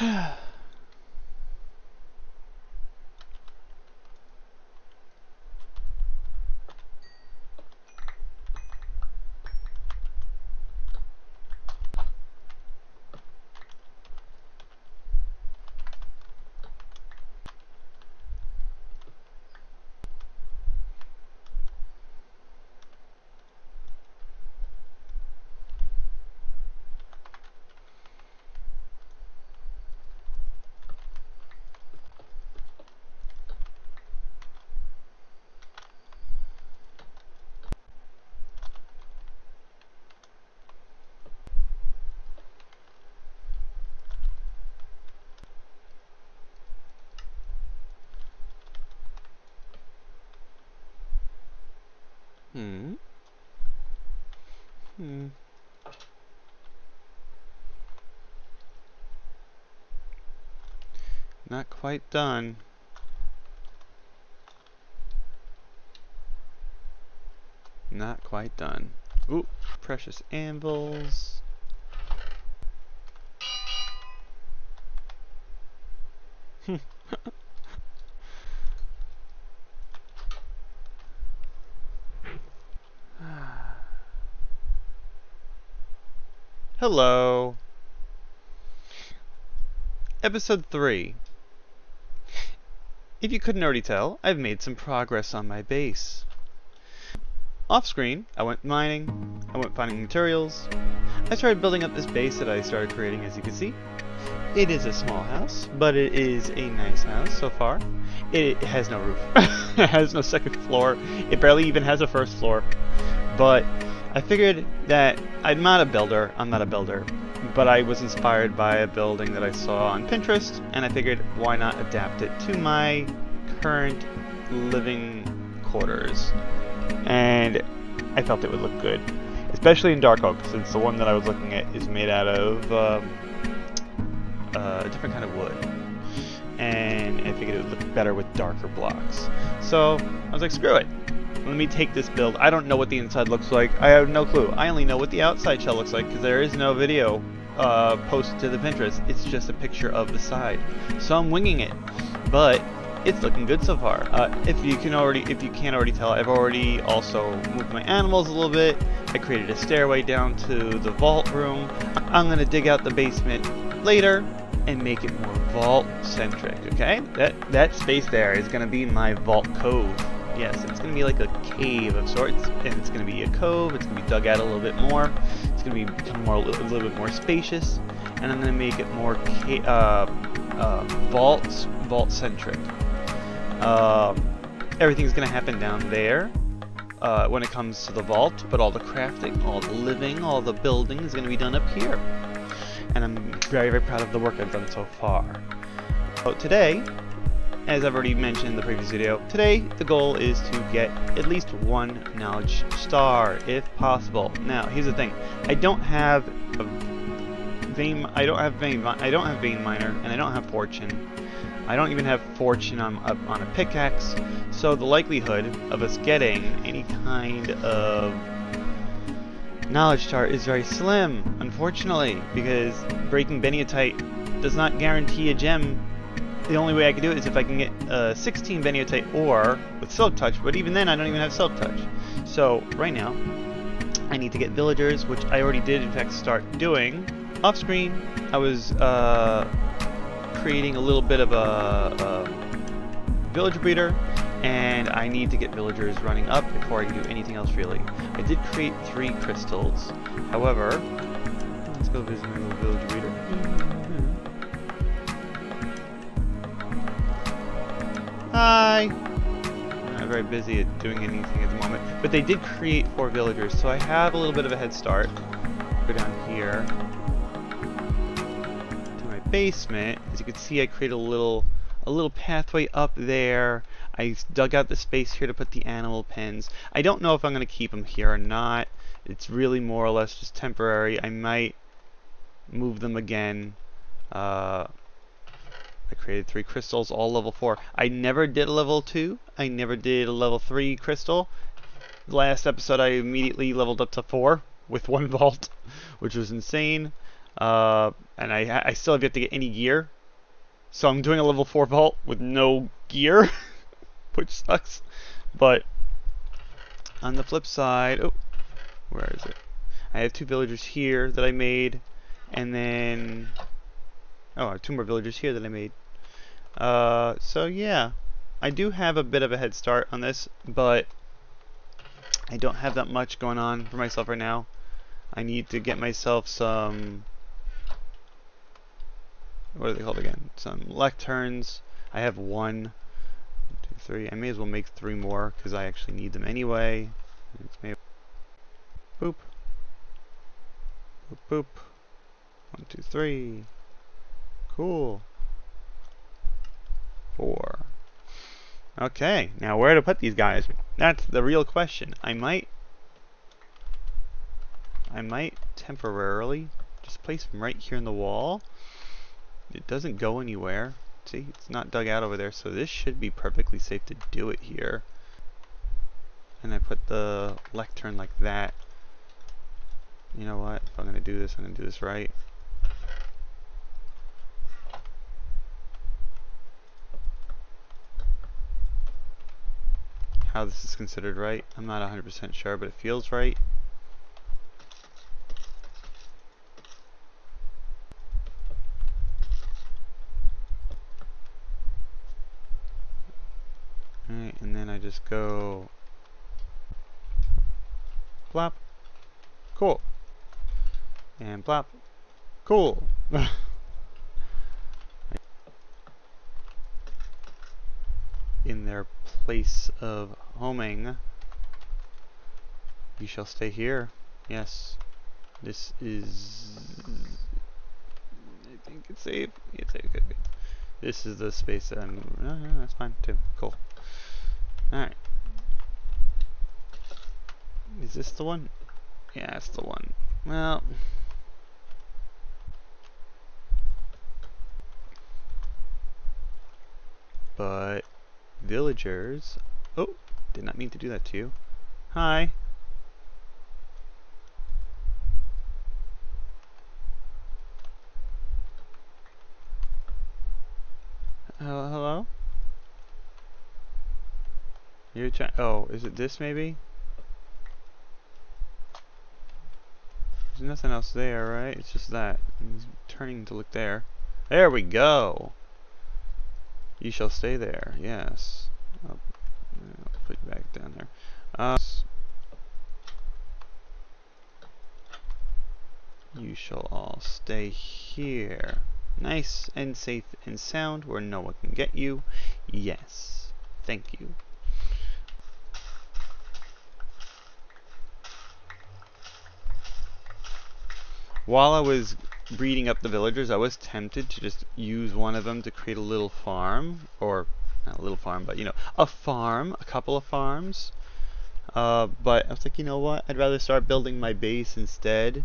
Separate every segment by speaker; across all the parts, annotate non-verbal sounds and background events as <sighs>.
Speaker 1: 唉。Hmm. Hmm. Not quite done. Not quite done. Ooh, precious anvils. <laughs> Hello. Episode 3. If you couldn't already tell, I've made some progress on my base. Off screen, I went mining, I went finding materials, I started building up this base that I started creating as you can see. It is a small house, but it is a nice house so far. It has no roof, <laughs> it has no second floor, it barely even has a first floor, but I figured that I'm not a builder, I'm not a builder, but I was inspired by a building that I saw on Pinterest, and I figured why not adapt it to my current living quarters. And I felt it would look good, especially in dark oak, since the one that I was looking at is made out of um, uh, a different kind of wood. And I figured it would look better with darker blocks. So I was like, screw it let me take this build. I don't know what the inside looks like. I have no clue. I only know what the outside shell looks like because there is no video uh, posted to the Pinterest. It's just a picture of the side. So I'm winging it. But it's looking good so far. Uh, if you can already, if you can't already tell, I've already also moved my animals a little bit. I created a stairway down to the vault room. I'm gonna dig out the basement later and make it more vault centric. Okay, that that space there is gonna be my vault cove. Yes, it's going to be like a cave of sorts, and it's going to be a cove, it's going to be dug out a little bit more, it's going to be become more, a little, bit more spacious, and I'm going to make it more uh, uh, vault, vault-centric. Um, everything's going to happen down there uh, when it comes to the vault, but all the crafting, all the living, all the building is going to be done up here. And I'm very, very proud of the work I've done so far. So today, as I've already mentioned in the previous video, today the goal is to get at least one knowledge star, if possible. Now, here's the thing: I don't have vein. I don't have vein. I don't have vein miner, and I don't have fortune. I don't even have fortune on on a pickaxe. So the likelihood of us getting any kind of knowledge star is very slim, unfortunately, because breaking Benitoite does not guarantee a gem the only way I can do it is if I can get uh, 16 Benitoite ore with Silk Touch, but even then I don't even have Silk Touch. So right now, I need to get villagers, which I already did in fact start doing. Off screen, I was uh, creating a little bit of a, a breeder, and I need to get villagers running up before I can do anything else really. I did create three crystals, however, let's go visit my little villager breeder. Hi! I'm very busy at doing anything at the moment. But they did create four villagers, so I have a little bit of a head start. Go down here to my basement. As you can see, I created a little a little pathway up there. I dug out the space here to put the animal pens. I don't know if I'm going to keep them here or not. It's really more or less just temporary. I might move them again. Uh, I created three crystals, all level 4. I never did a level 2. I never did a level 3 crystal. Last episode I immediately leveled up to 4 with one <laughs> vault, which was insane. Uh, and I I still have yet to get any gear. So I'm doing a level 4 vault with no gear, <laughs> which sucks. But on the flip side, oh, where is it? I have two villagers here that I made, and then oh, I have two more villagers here that I made. Uh, so yeah, I do have a bit of a head start on this, but I don't have that much going on for myself right now. I need to get myself some what are they called again? Some lecterns. I have one, two, three. I may as well make three more because I actually need them anyway. Maybe boop. Boop boop. One, two, three. Cool. Four. Okay, now where to put these guys? That's the real question. I might I might temporarily just place them right here in the wall. It doesn't go anywhere. See, it's not dug out over there, so this should be perfectly safe to do it here. And I put the lectern like that. You know what? If I'm going to do this, I'm going to do this right. How this is considered right, I'm not 100% sure, but it feels right. Alright, and then I just go plop. Cool. And plop. Cool. <laughs> In their place of homing, you shall stay here. Yes. This is... I think it's safe. It's safe. Good, good. This is the space that I'm... That's fine too. Cool. Alright. Is this the one? Yeah, it's the one. Well... But... Villagers... Oh! Did not mean to do that to you. Hi! hello? hello? You try. Oh, is it this maybe? There's nothing else there, right? It's just that. He's turning to look there. There we go. You shall stay there. Yes. I'll, I'll put you back down there. Uh, you shall all stay here. Nice and safe and sound where no one can get you. Yes. Thank you. While I was breeding up the villagers, I was tempted to just use one of them to create a little farm, or not a little farm, but you know, a farm, a couple of farms. Uh, but I was like, you know what? I'd rather start building my base instead.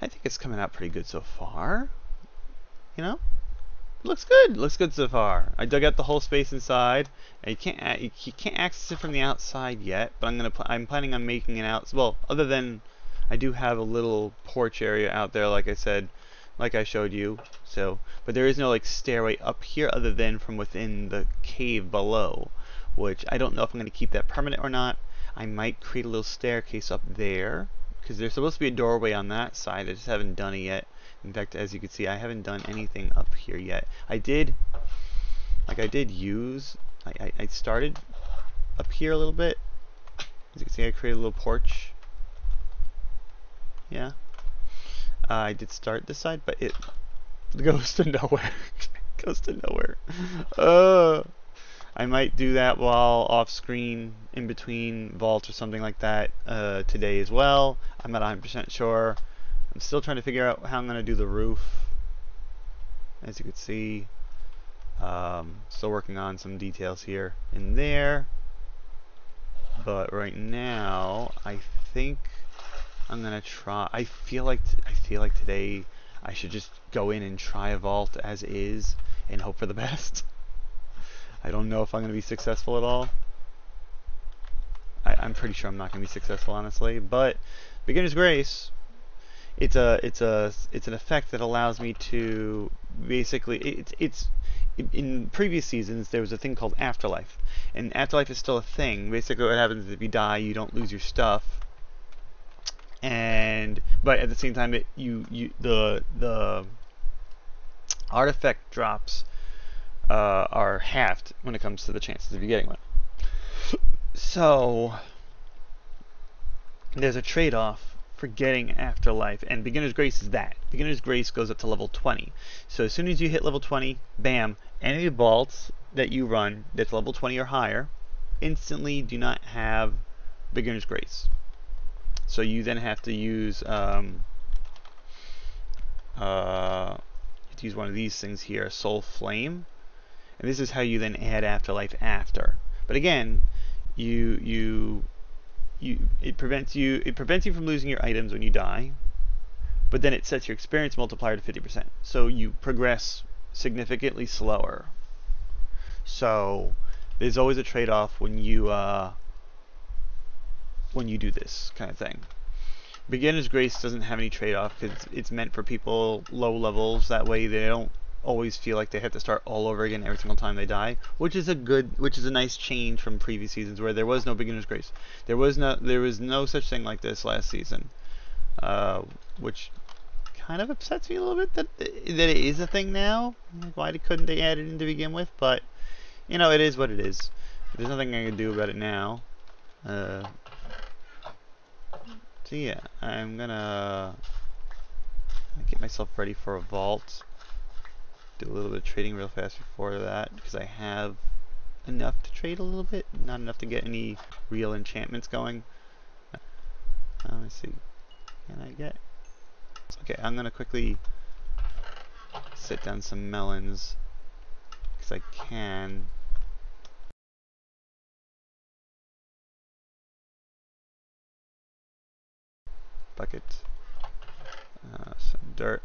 Speaker 1: I think it's coming out pretty good so far. You know, looks good. Looks good so far. I dug out the whole space inside, and you can't you can't access it from the outside yet. But I'm gonna pl I'm planning on making it out. Well, other than I do have a little porch area out there, like I said, like I showed you. So, but there is no like stairway up here other than from within the cave below, which I don't know if I'm going to keep that permanent or not. I might create a little staircase up there because there's supposed to be a doorway on that side. I just haven't done it yet. In fact, as you can see, I haven't done anything up here yet. I did, like I did use, I, I, I started up here a little bit. As you can see, I created a little porch yeah. Uh, I did start this side, but it <laughs> goes to nowhere. <laughs> goes to nowhere. Uh, I might do that while off screen in between vault or something like that uh, today as well. I'm not 100% sure. I'm still trying to figure out how I'm going to do the roof. As you can see, um, still working on some details here and there. But right now, I think I'm gonna try. I feel like I feel like today I should just go in and try a vault as is and hope for the <laughs> best. I don't know if I'm gonna be successful at all. I, I'm pretty sure I'm not gonna be successful, honestly. But beginner's grace. it's a it's a it's an effect that allows me to basically it's it's in previous seasons there was a thing called afterlife and afterlife is still a thing basically what happens is if you die you don't lose your stuff and but at the same time it you you the the artifact drops uh, are halved when it comes to the chances of you getting one so there's a trade-off for getting Afterlife, and Beginner's Grace is that. Beginner's Grace goes up to level 20. So as soon as you hit level 20, bam, any vaults that you run that's level 20 or higher instantly do not have Beginner's Grace. So you then have to use um, uh, to use one of these things here, Soul Flame, and this is how you then add Afterlife after. But again, you you you it prevents you it prevents you from losing your items when you die, but then it sets your experience multiplier to 50%. So you progress significantly slower. So there's always a trade-off when you uh, when you do this kind of thing. Beginner's Grace doesn't have any trade-off because it's meant for people low levels. That way they don't always feel like they have to start all over again every single time they die, which is a good, which is a nice change from previous seasons where there was no beginner's grace. There was no, there was no such thing like this last season, uh, which kind of upsets me a little bit that that it is a thing now. Like, why couldn't they add it in to begin with? But you know, it is what it is. There's nothing I can do about it now. Uh, so yeah, I'm gonna get myself ready for a vault do a little bit of trading real fast before that because I have enough to trade a little bit, not enough to get any real enchantments going. Uh, let me see. Can I get? Okay, I'm gonna quickly sit down some melons because I can. Bucket. Uh, some dirt.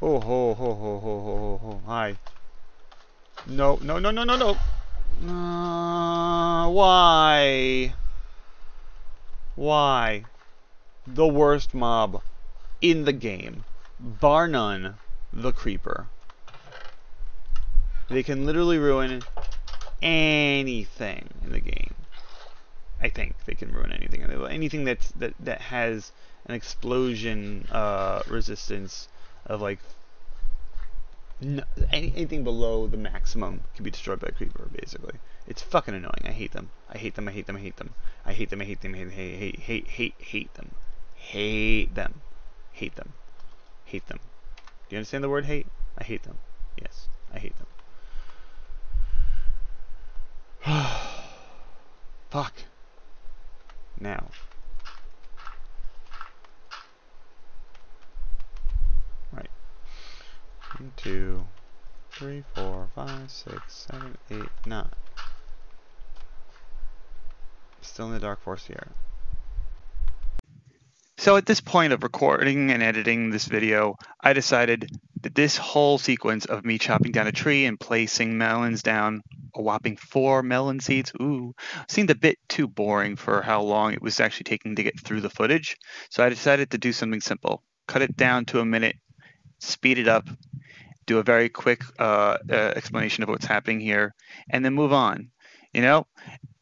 Speaker 1: Oh, ho, ho, ho, ho, ho, ho, ho. Hi. No, no, no, no, no, no. Uh, why? Why? The worst mob in the game. Bar none, the Creeper. They can literally ruin anything in the game. I think they can ruin anything. Anything that's, that, that has an explosion uh, resistance of like no, anything below the maximum can be destroyed by a creeper basically it's fucking annoying i hate them i hate them i hate them i hate them i hate them i hate them hate hate hate hate hate hate them hate them hate them hate them do you understand the word hate i hate them yes i hate them fuck now Right. One, two, three, four, five, six, seven, eight, nine. Still in the Dark Forest here. So at this point of recording and editing this video, I decided this whole sequence of me chopping down a tree and placing melons down, a whopping four melon seeds, ooh, seemed a bit too boring for how long it was actually taking to get through the footage. So I decided to do something simple. Cut it down to a minute, speed it up, do a very quick uh, uh, explanation of what's happening here, and then move on. You know,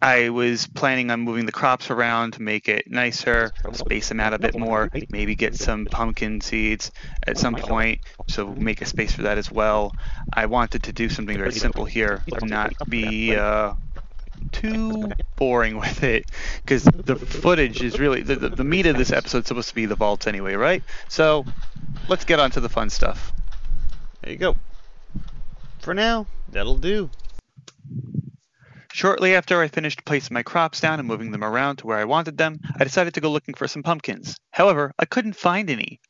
Speaker 1: I was planning on moving the crops around to make it nicer, space them out a bit more, maybe get some pumpkin seeds at some point, so make a space for that as well. I wanted to do something very simple here, not be uh, too boring with it, because the footage is really, the, the, the meat of this episode is supposed to be the vaults anyway, right? So let's get on to the fun stuff. There you go. For now, that'll do. Shortly after I finished placing my crops down and moving them around to where I wanted them, I decided to go looking for some pumpkins. However, I couldn't find any.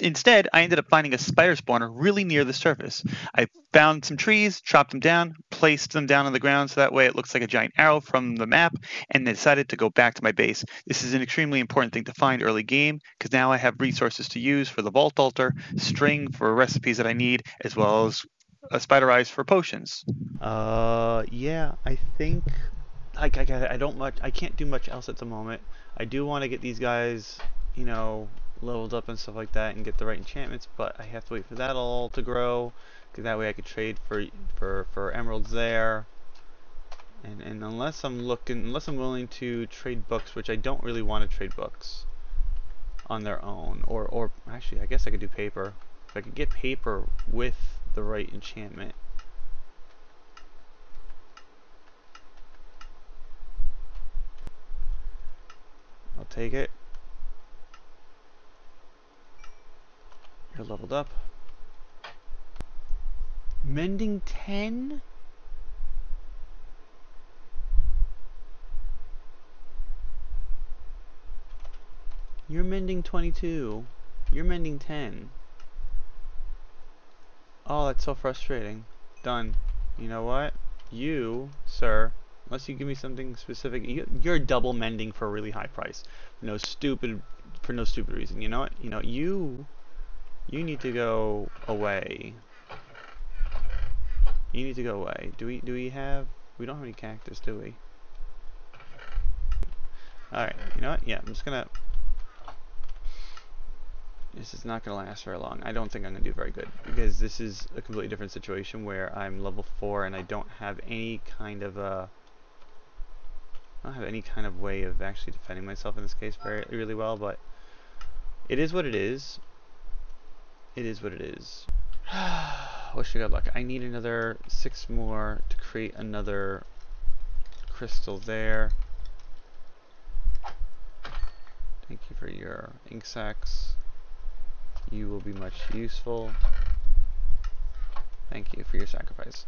Speaker 1: Instead, I ended up finding a spider spawner really near the surface. I found some trees, chopped them down, placed them down on the ground so that way it looks like a giant arrow from the map, and decided to go back to my base. This is an extremely important thing to find early game because now I have resources to use for the vault altar, string for recipes that I need, as well as a spider eyes for potions. Uh, yeah, I think like I, I don't much I can't do much else at the moment. I do want to get these guys, you know, leveled up and stuff like that and get the right enchantments, but I have to wait for that all to grow, because that way I could trade for for for emeralds there. And and unless I'm looking, unless I'm willing to trade books, which I don't really want to trade books on their own, or or actually I guess I could do paper. If I could get paper with the right enchantment. I'll take it. You're leveled up. Mending 10? You're mending 22. You're mending 10. Oh, that's so frustrating. Done. You know what? You, sir, unless you give me something specific, you, you're double mending for a really high price. No stupid, for no stupid reason. You know what? You know, you you need to go away. You need to go away. Do we do we have we don't have any cactus, do we? Alright, you know what? Yeah, I'm just gonna this is not gonna last very long. I don't think I'm gonna do very good because this is a completely different situation where I'm level four and I don't have any kind of a I don't have any kind of way of actually defending myself in this case very really well, but it is what it is it is what it is. <sighs> Wish you good luck. I need another six more to create another crystal there. Thank you for your ink sacs. You will be much useful. Thank you for your sacrifice.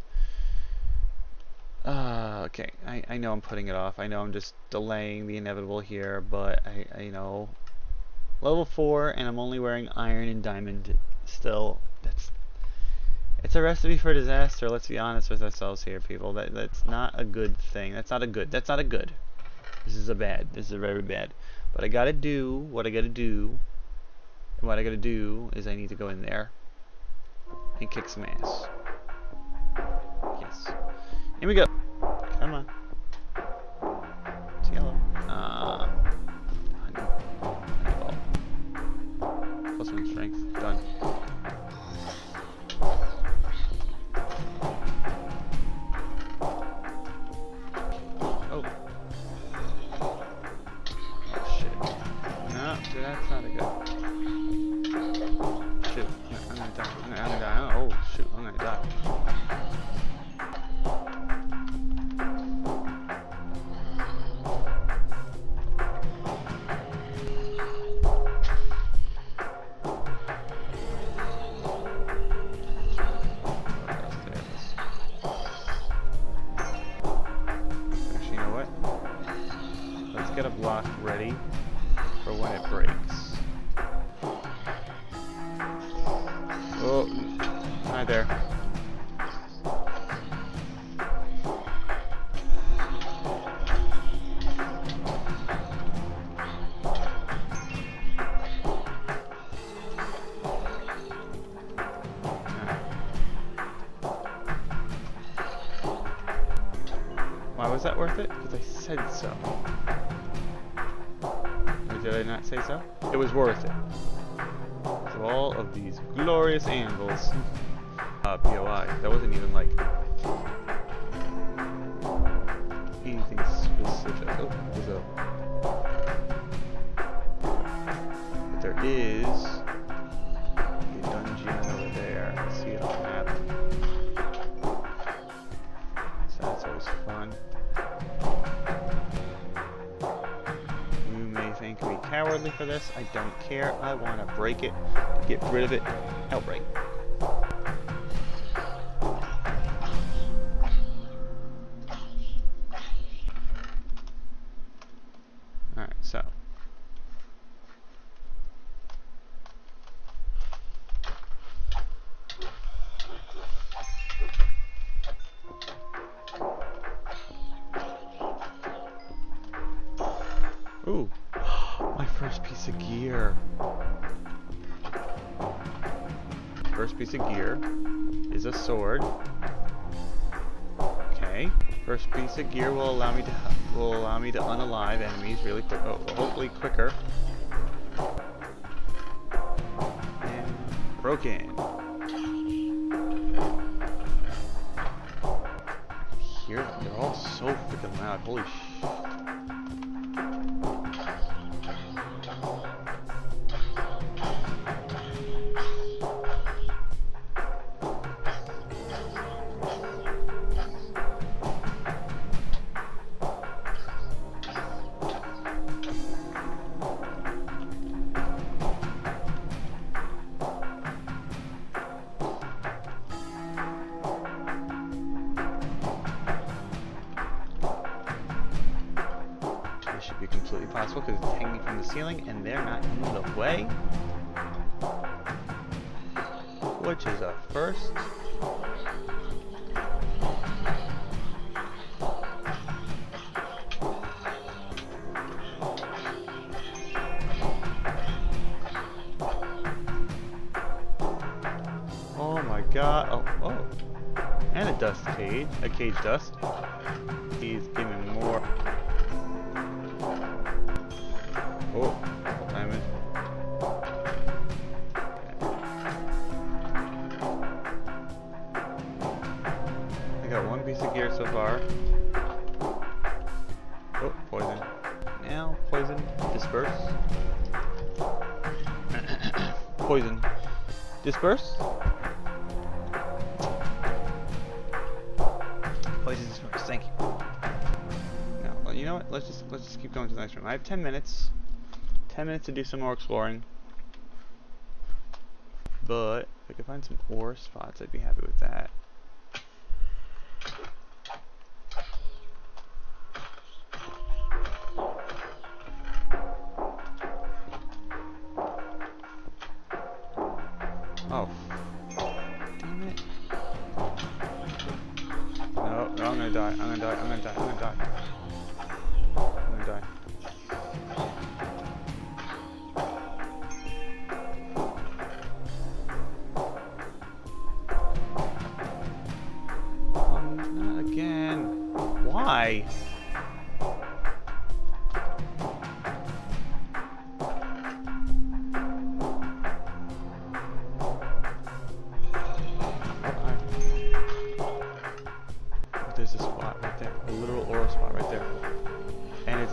Speaker 1: Uh, okay, I, I know I'm putting it off. I know I'm just delaying the inevitable here, but I, I you know, level 4 and I'm only wearing iron and diamond still, that's it's a recipe for disaster. Let's be honest with ourselves here, people. That that's not a good thing. That's not a good. That's not a good. This is a bad. This is a very bad. But I gotta do what I gotta do. And what I gotta do is I need to go in there and kick some ass. Yes. Here we go. Was that worth it? Because I said so. Or did I not say so? It was worth it. So all of these glorious anvils. Uh, POI. That wasn't even like I don't care. I want to break it, get rid of it outright. Alright, so. Piece of gear is a sword. Okay. First piece of gear will allow me to will allow me to unalive enemies really quick. Oh, hopefully quicker. broken. Hear them? They're all so freaking loud. Holy because it's hanging from the ceiling and they're not in the way. Which is a first. Oh my god. Oh, oh. And a dust cage. A cage dust. Poison, disperse. Poison disperse, thank you. Now, well, you know what? Let's just let's just keep going to the next room. I have 10 minutes. 10 minutes to do some more exploring. But if I could find some ore spots, I'd be happy with that.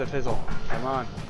Speaker 1: And it's a fizzle. Come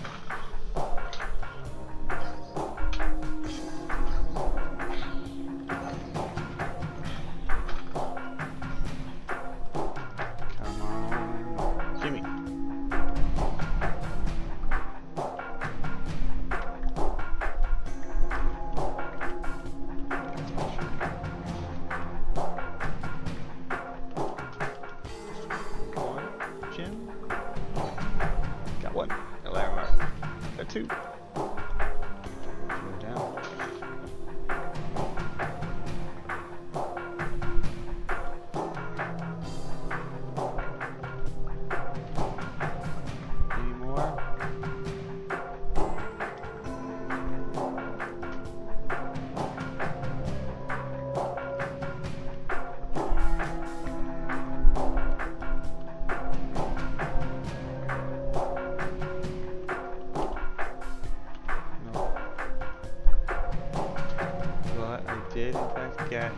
Speaker 1: get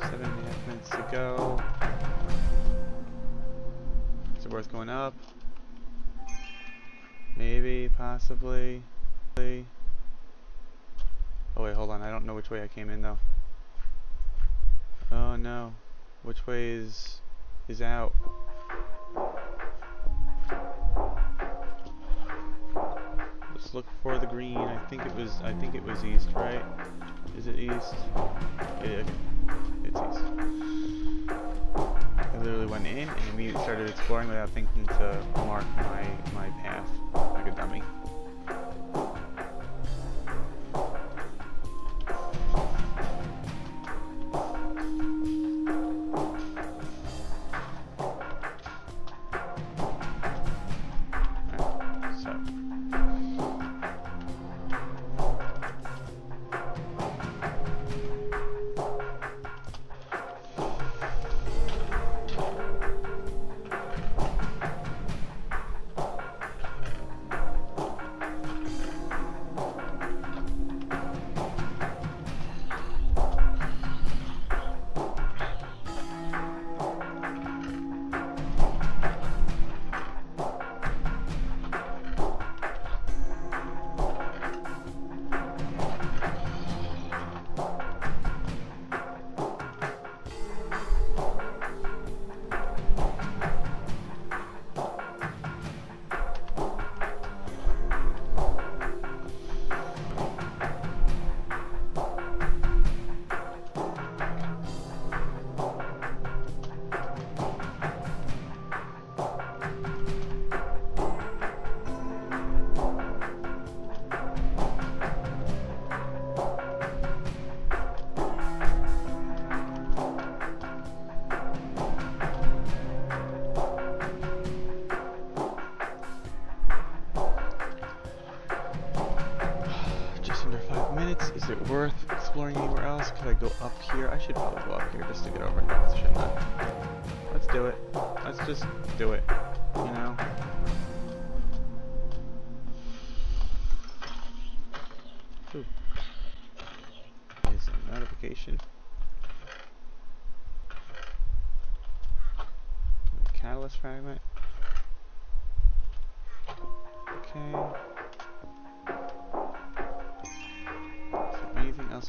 Speaker 1: seven and a half minutes to go. Is it worth going up? Maybe, possibly. Oh wait, hold on. I don't know which way I came in though. Oh no. Which way is is out? Was I think it was east, right? Is it east? Okay. It's east. I literally went in and immediately started exploring without thinking to mark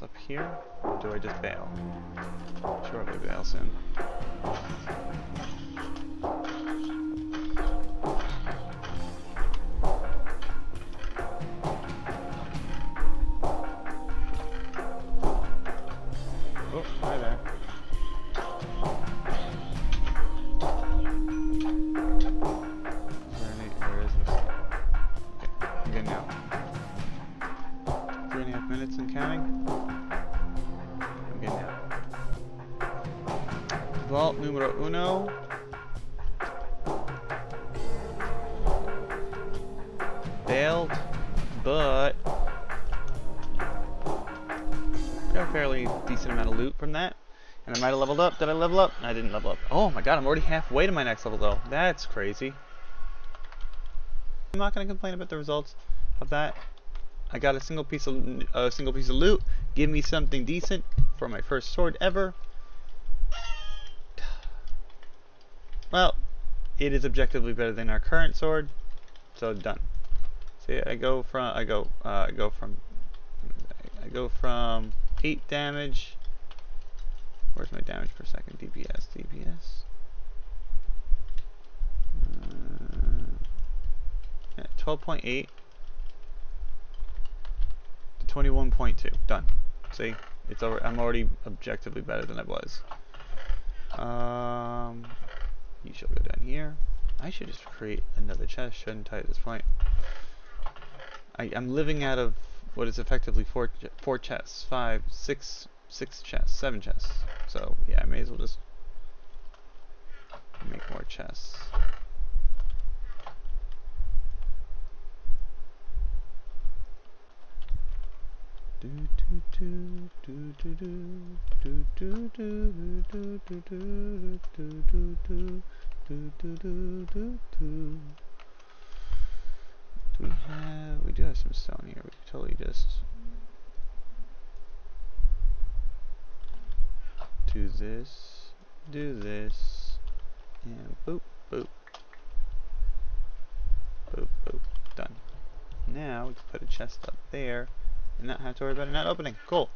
Speaker 1: up here? Or do I just bail? Sure, bail soon. Did I level up? I didn't level up. Oh my god, I'm already halfway to my next level though. That's crazy. I'm not gonna complain about the results of that. I got a single piece of a single piece of loot. Give me something decent for my first sword ever. Well, it is objectively better than our current sword, so done. See, I go from I go uh, I go from I go from eight damage. Where's my damage per second? DPS, DPS. Uh, yeah, 12.8 to 21.2. Done. See, it's over. I'm already objectively better than I was. Um, you shall go down here. I should just create another chest, shouldn't I? At this point, I, I'm living out of what is effectively four four chests, five, six, six chests, seven chests. So yeah, I may as well just make more chests. Do do do do do do do do do do do do do do do do do do do do we have? We do have some stone here. We could totally just do this, do this, and boop, boop, boop, boop. Done. Now we can put a chest up there and not have to worry about it not opening. Cool.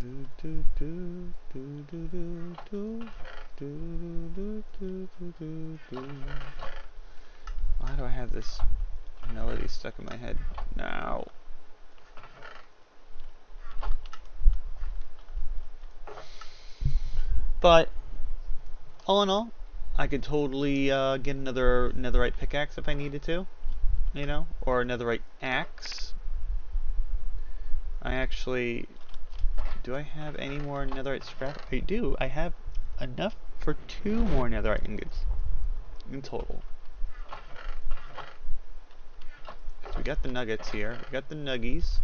Speaker 1: Do do do do do do do do do do do do do. Why do I have this melody stuck in my head now? But all in all, I could totally uh, get another netherite pickaxe if I needed to, you know, or netherite axe. I actually, do I have any more netherite scrap? I do. I have enough for two more netherite ingots in total. So we got the nuggets here. We got the nuggies.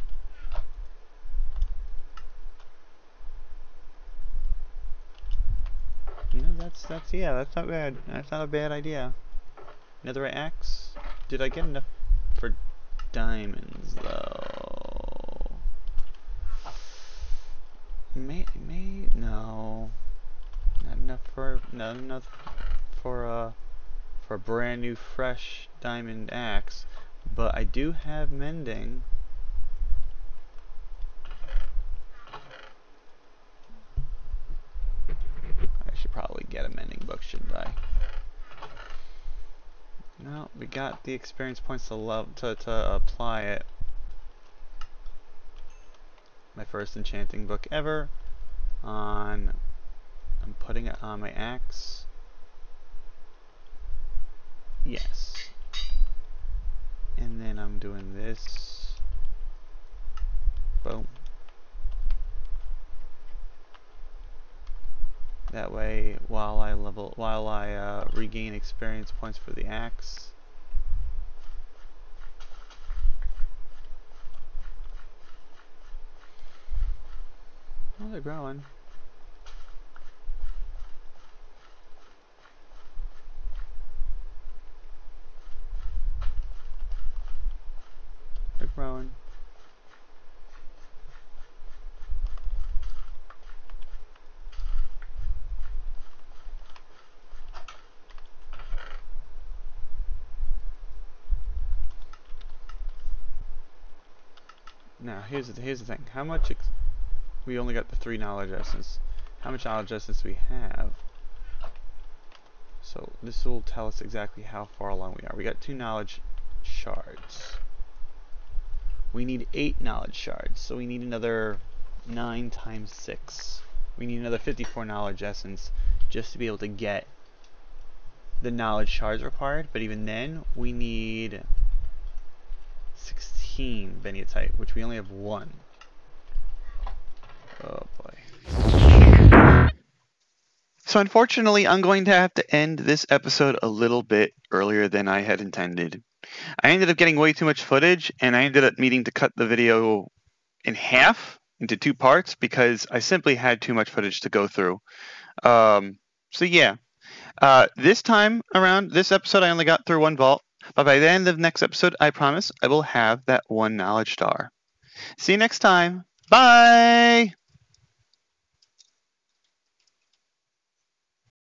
Speaker 1: You know, that's, yeah, that's not bad. That's not a bad idea. Netherite axe. Did I get enough for diamonds, though? May, may, no. Not enough for, not enough for, uh, for a brand new fresh diamond axe. But I do have mending. I should probably get a mending book, shouldn't I? No, we got the experience points to love to to apply it. My first enchanting book ever. On, I'm putting it on my axe. Yes. And then I'm doing this. Boom. That way, while I level, while I uh, regain experience points for the axe, Oh, they're growing. They're growing. Now, here's the, here's the thing. How much... we only got the three knowledge essence. How much knowledge essence we have? So, this will tell us exactly how far along we are. We got two knowledge shards. We need eight knowledge shards. So we need another nine times six. We need another 54 knowledge essence just to be able to get the knowledge shards required. But even then, we need 16 Benitoite, which we only have one. Oh boy. So unfortunately, I'm going to have to end this episode a little bit earlier than I had intended. I ended up getting way too much footage, and I ended up needing to cut the video in half into two parts because I simply had too much footage to go through. Um, so yeah, uh, this time around, this episode, I only got through one vault. But by the end of the next episode, I promise I will have that one knowledge star. See you next time. Bye!